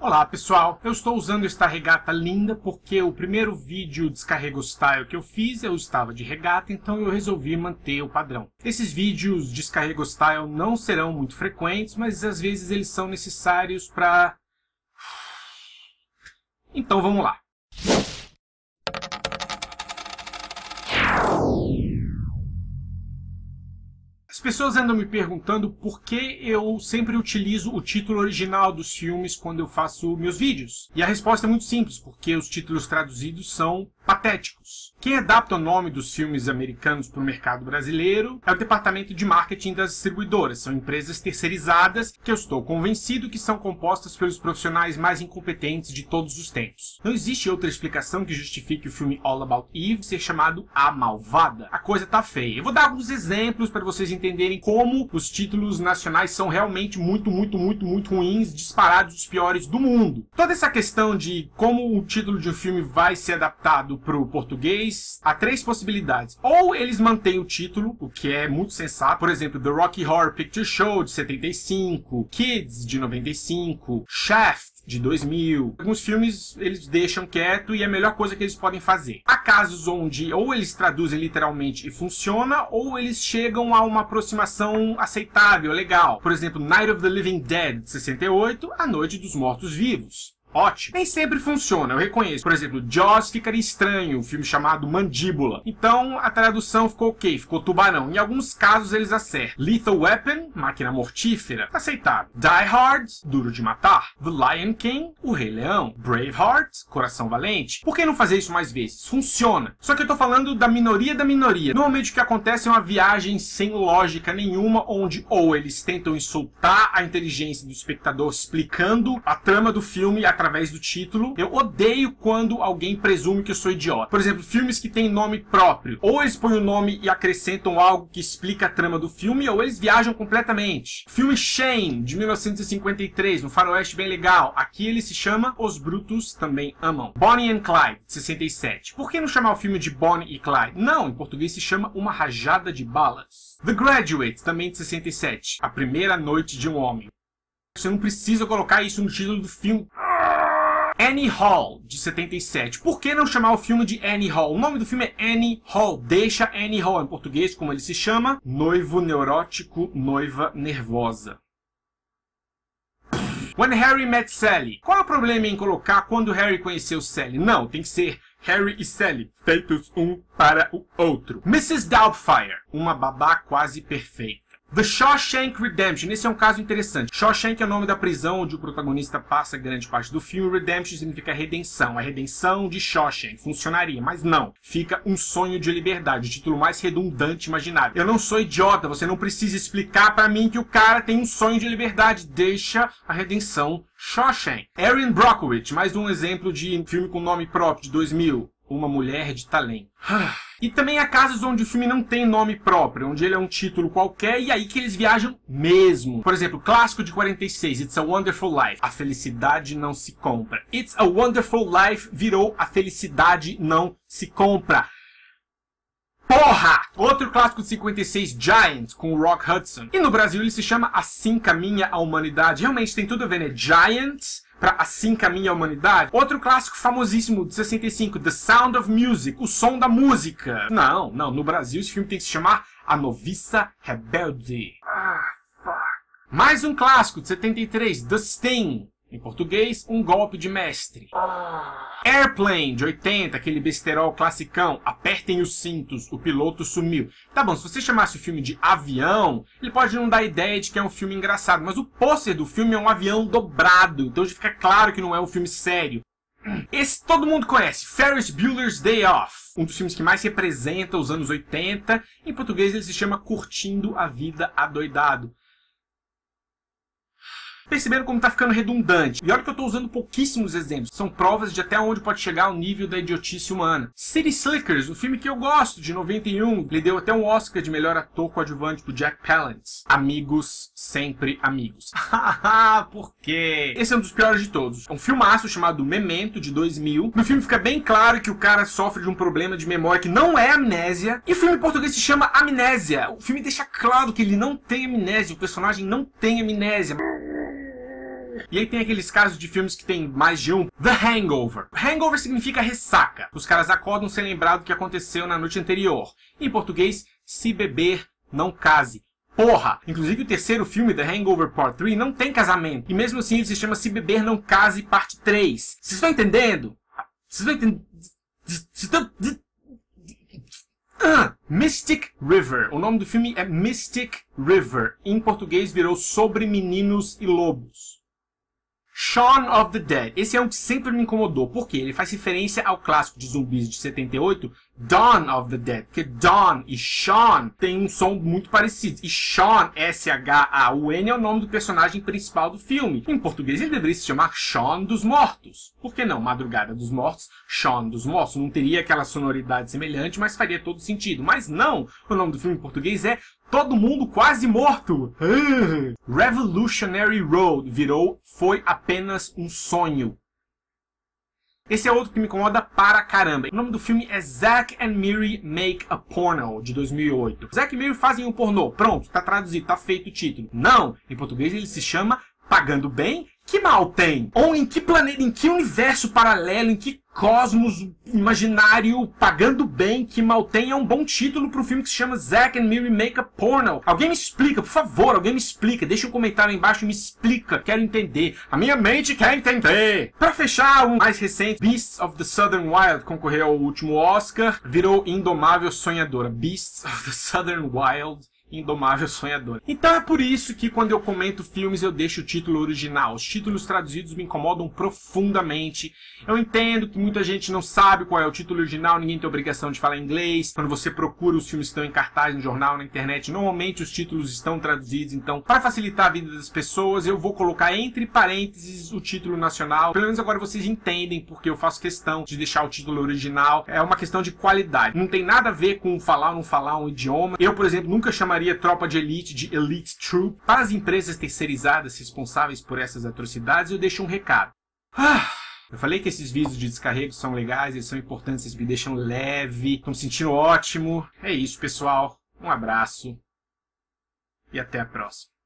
Olá pessoal, eu estou usando esta regata linda porque o primeiro vídeo descarrego style que eu fiz eu estava de regata, então eu resolvi manter o padrão. Esses vídeos descarrego style não serão muito frequentes, mas às vezes eles são necessários para... Então vamos lá. As pessoas andam me perguntando por que eu sempre utilizo o título original dos filmes quando eu faço meus vídeos. E a resposta é muito simples, porque os títulos traduzidos são patéticos. Quem adapta o nome dos filmes americanos para o mercado brasileiro é o departamento de marketing das distribuidoras. São empresas terceirizadas que eu estou convencido que são compostas pelos profissionais mais incompetentes de todos os tempos. Não existe outra explicação que justifique o filme All About Eve ser chamado A Malvada. A coisa tá feia. Eu vou dar alguns exemplos para vocês entenderem como os títulos nacionais são realmente muito, muito, muito, muito ruins, disparados os piores do mundo. Toda essa questão de como o título de um filme vai ser adaptado para o português, há três possibilidades. Ou eles mantêm o título, o que é muito sensato, por exemplo, The Rocky Horror Picture Show, de 75, Kids, de 95, Shaft, de 2000. Alguns filmes eles deixam quieto e é a melhor coisa que eles podem fazer. Há casos onde ou eles traduzem literalmente e funciona, ou eles chegam a uma aproximação aceitável, legal. Por exemplo, Night of the Living Dead, de 68, A Noite dos Mortos Vivos ótimo. Nem sempre funciona, eu reconheço. Por exemplo, Jaws ficaria estranho, um filme chamado Mandíbula. Então a tradução ficou ok, ficou tubarão. Em alguns casos eles acertam. Lethal Weapon, máquina mortífera, aceitável. Die Hard, duro de matar. The Lion King, o Rei Leão. Braveheart, coração valente. Por que não fazer isso mais vezes? Funciona. Só que eu tô falando da minoria da minoria. Normalmente o que acontece é uma viagem sem lógica nenhuma, onde ou eles tentam insultar a inteligência do espectador explicando a trama do filme através do título. Eu odeio quando alguém presume que eu sou idiota. Por exemplo, filmes que têm nome próprio. Ou eles põem o nome e acrescentam algo que explica a trama do filme, ou eles viajam completamente. filme Shane, de 1953, um faroeste bem legal. Aqui ele se chama Os Brutos Também Amam. Bonnie and Clyde, de 67. Por que não chamar o filme de Bonnie e Clyde? Não, em português se chama Uma Rajada de Balas. The Graduate, também de 67. A Primeira Noite de um Homem. Você não precisa colocar isso no título do filme. Annie Hall, de 77. Por que não chamar o filme de Annie Hall? O nome do filme é Annie Hall. Deixa Annie Hall, em português, como ele se chama, noivo neurótico, noiva nervosa. When Harry Met Sally. Qual é o problema em colocar quando Harry conheceu Sally? Não, tem que ser Harry e Sally, feitos um para o outro. Mrs. Doubtfire, uma babá quase perfeita. The Shawshank Redemption. Esse é um caso interessante. Shawshank é o nome da prisão onde o protagonista passa grande parte do filme. Redemption significa redenção. A redenção de Shawshank. Funcionaria, mas não. Fica um sonho de liberdade. O título mais redundante imaginável. Eu não sou idiota. Você não precisa explicar para mim que o cara tem um sonho de liberdade. Deixa a redenção Shawshank. Erin Brockovich. Mais um exemplo de filme com nome próprio de 2000. Uma mulher de talento. E também há casos onde o filme não tem nome próprio, onde ele é um título qualquer e aí que eles viajam mesmo. Por exemplo, clássico de 46, It's a Wonderful Life. A felicidade não se compra. It's a Wonderful Life virou A felicidade não se compra. Porra! Outro clássico de 56, Giant, com o Rock Hudson. E no Brasil ele se chama Assim Caminha a Humanidade. Realmente tem tudo a ver, né? Giant para Assim Caminha a Humanidade. Outro clássico famosíssimo de 65, The Sound of Music, o som da música. Não, não, no Brasil esse filme tem que se chamar A Noviça Rebelde. Ah, fuck. Mais um clássico de 73, The Sting. Em português, um golpe de mestre. Airplane, de 80, aquele besterol classicão. Apertem os cintos, o piloto sumiu. Tá bom, se você chamasse o filme de avião, ele pode não dar ideia de que é um filme engraçado, mas o pôster do filme é um avião dobrado, então já fica claro que não é um filme sério. Esse todo mundo conhece, Ferris Bueller's Day Off, um dos filmes que mais representa os anos 80. Em português ele se chama Curtindo a Vida Adoidado. Percebendo como tá ficando redundante. E olha que eu tô usando pouquíssimos exemplos. São provas de até onde pode chegar o nível da idiotice humana. City Slickers, um filme que eu gosto, de 91. Ele deu até um Oscar de melhor ator coadjuvante pro Jack Palance. Amigos, sempre amigos. Haha, por quê? Esse é um dos piores de todos. É um filmaço chamado Memento, de 2000. No filme fica bem claro que o cara sofre de um problema de memória que não é amnésia. E o filme em português se chama Amnésia. O filme deixa claro que ele não tem amnésia. O personagem não tem amnésia. E aí tem aqueles casos de filmes que tem mais de um. The Hangover. Hangover significa ressaca. Os caras acordam sem lembrar do que aconteceu na noite anterior. Em português, se beber, não case. Porra! Inclusive o terceiro filme, The Hangover Part 3, não tem casamento. E mesmo assim ele se chama Se Beber Não Case Parte 3. Vocês estão entendendo? Vocês estão entendendo? Ah, Mystic River. O nome do filme é Mystic River. Em português virou Sobre Meninos e Lobos. Shaun of the Dead. Esse é um que sempre me incomodou. Por quê? Ele faz referência ao clássico de zumbis de 78, Dawn of the Dead. Porque Dawn e Shaun têm um som muito parecido. E Shaun, S-H-A-U-N, é o nome do personagem principal do filme. Em português ele deveria se chamar Shaun dos Mortos. Por que não? Madrugada dos Mortos, Shaun dos Mortos. Não teria aquela sonoridade semelhante, mas faria todo sentido. Mas não! O nome do filme em português é Todo mundo quase morto. Revolutionary Road virou foi apenas um sonho. Esse é outro que me incomoda para caramba. O nome do filme é Zack and Miri Make a Porno, de 2008. Zack e Miri fazem um pornô. Pronto, tá traduzido, tá feito o título. Não, em português ele se chama Pagando Bem, que mal tem? Ou em que planeta, em que universo paralelo, em que cosmos imaginário pagando bem que mal tem é um bom título para um filme que se chama Zack and Miri Make a Porno. Alguém me explica, por favor, alguém me explica. Deixa um comentário aí embaixo e me explica. Quero entender. A minha mente quer entender. Para fechar, um mais recente, Beasts of the Southern Wild concorreu ao último Oscar, virou Indomável Sonhadora. Beasts of the Southern Wild Indomável Sonhador. Então é por isso que quando eu comento filmes eu deixo o título original. Os títulos traduzidos me incomodam profundamente. Eu entendo que muita gente não sabe qual é o título original, ninguém tem obrigação de falar inglês. Quando você procura os filmes que estão em cartaz no jornal, na internet, normalmente os títulos estão traduzidos. Então, para facilitar a vida das pessoas, eu vou colocar entre parênteses o título nacional. Pelo menos agora vocês entendem porque eu faço questão de deixar o título original. É uma questão de qualidade. Não tem nada a ver com falar ou não falar um idioma. Eu, por exemplo, nunca chamaria chamaria tropa de elite de Elite Troop. Para as empresas terceirizadas responsáveis por essas atrocidades, eu deixo um recado. Ah, eu falei que esses vídeos de descarrego são legais, eles são importantes, eles me deixam leve, estou me sentindo ótimo. É isso, pessoal. Um abraço e até a próxima.